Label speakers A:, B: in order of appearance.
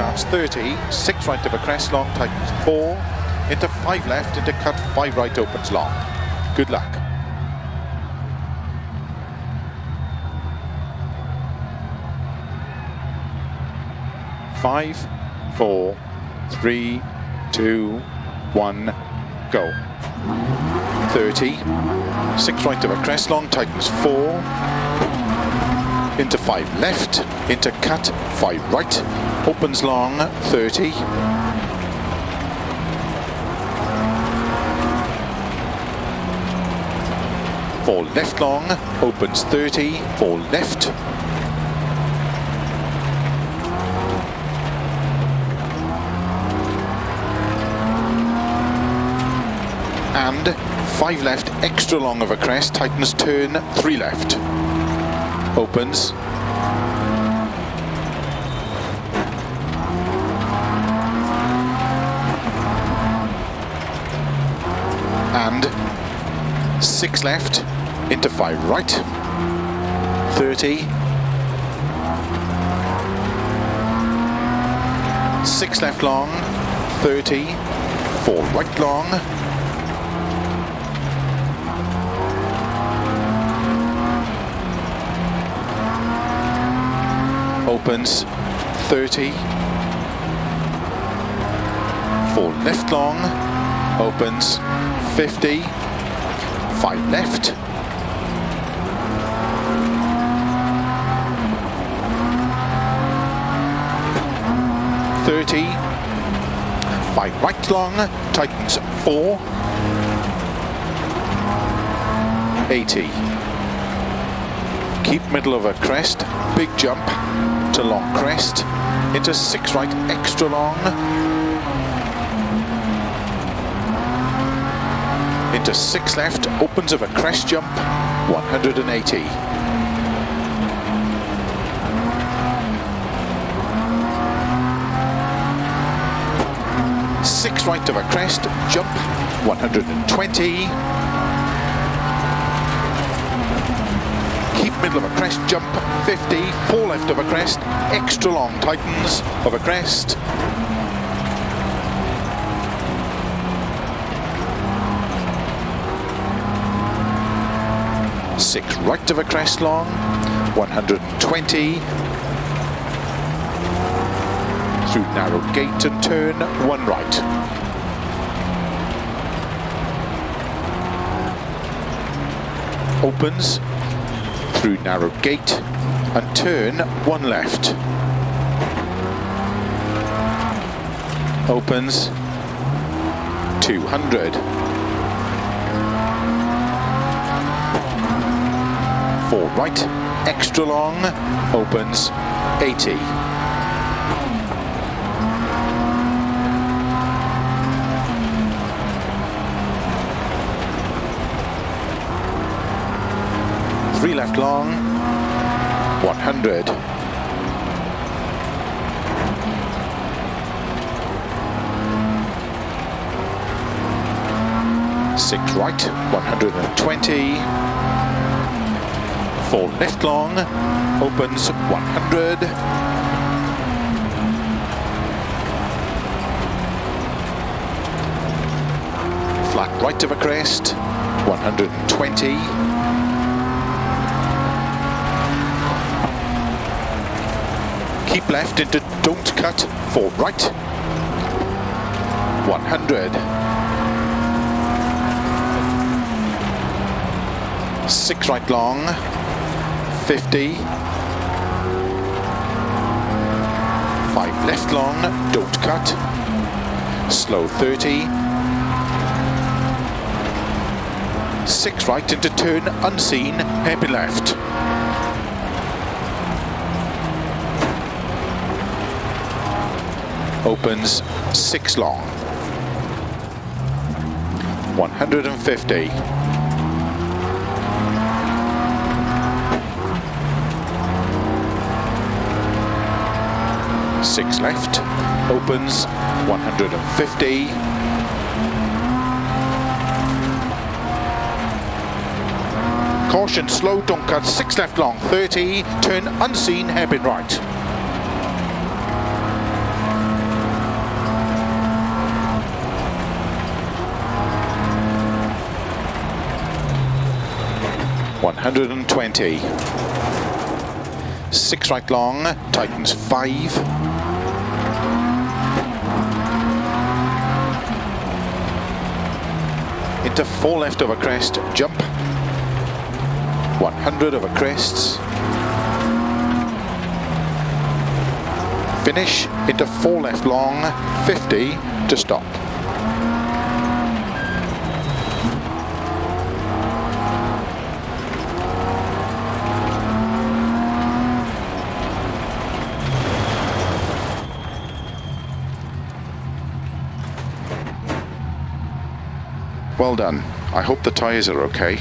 A: starts 30, 6 right of a crest long, tightens 4, into 5 left, into cut 5 right, opens long. Good luck. Five, four, three, two, one, go. 30, 6 right of a crest long, tightens 4, into 5 left, into cut, 5 right, opens long, 30. Four left long, opens 30, four left. And five left, extra long of a crest, tightens turn, three left. Opens, and six left into five right. 30 six left long. 30 four right long opens 30 four left long opens 50, 5 left, Thirty, five right long, tightens four, 80. Keep middle of a crest, big jump to long crest, into six right, extra long, into six left, opens of a crest jump, 180. Six right of a crest, jump, 120. Keep middle of a crest, jump, 50. Four left of a crest, extra long tightens of a crest, six right of a crest long, 120. Through narrow gate and turn, one right. Opens through narrow gate and turn one left. Opens 200. four right, extra long, opens 80. Three left long, 100. Six right, 120 for left long, opens 100. Flat right of a crest, 120. Left into don't cut, for right, 100. Six right long, 50. Five left long, don't cut. Slow 30. Six right into turn, unseen, happy left. Opens six long. 150. six left, opens 150. Caution, slow, don't cut, six left long, 30, turn unseen, hairpin right. 120. Six right long, tightens five. Into four left over crest, jump. 100 over crests. Finish into four left long, 50 to stop. Well done. I hope the tyres are okay.